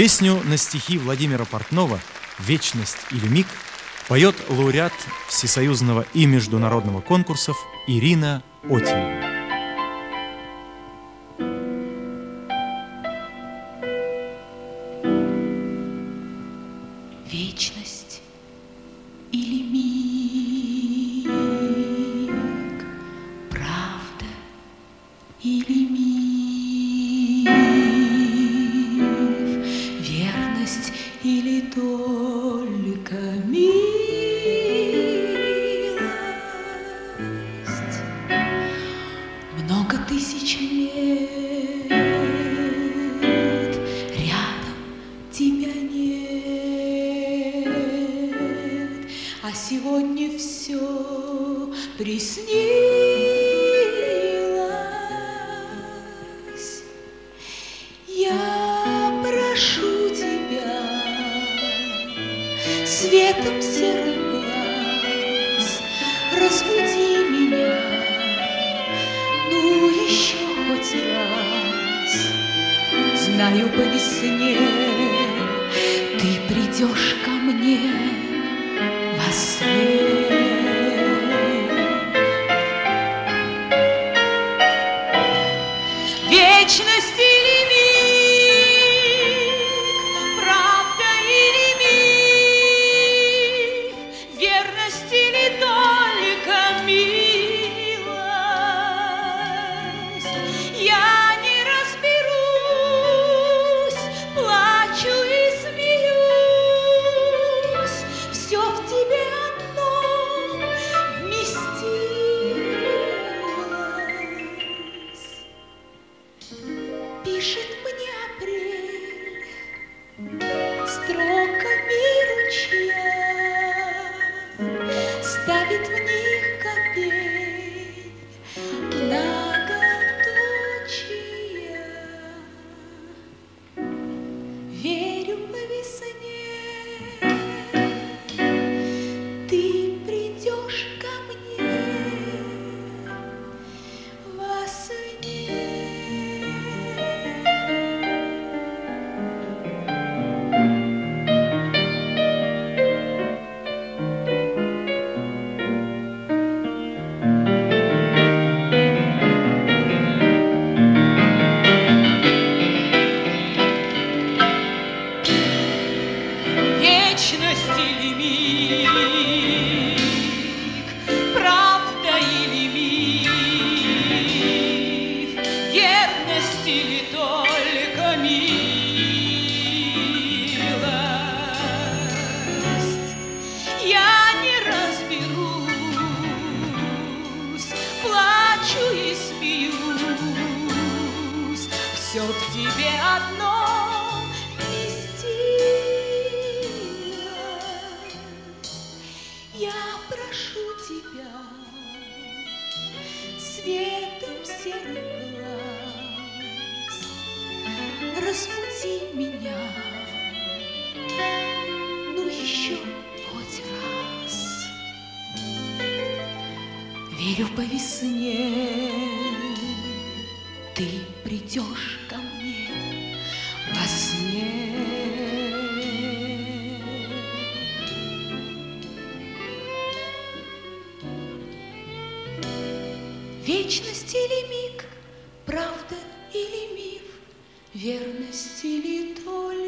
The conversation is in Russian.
Песню на стихи Владимира Портнова «Вечность или миг» поет лауреат всесоюзного и международного конкурсов Ирина Отиева. Вечность или миг, правда или миф, или только милость. Много тысяч лет рядом тебя нет, а сегодня все приснилось. Разбуди меня, ну еще хоть раз. Знаю по весне ты придешь ко мне во сне. nuestro милость. Я не разберусь, плачу и смеюсь, все в тебе одно вместилось. Я прошу тебя светом серых разбуди меня, ну еще хоть раз. Верю по весне, ты придешь ко мне во сне. Вечность или мир? верности ли только?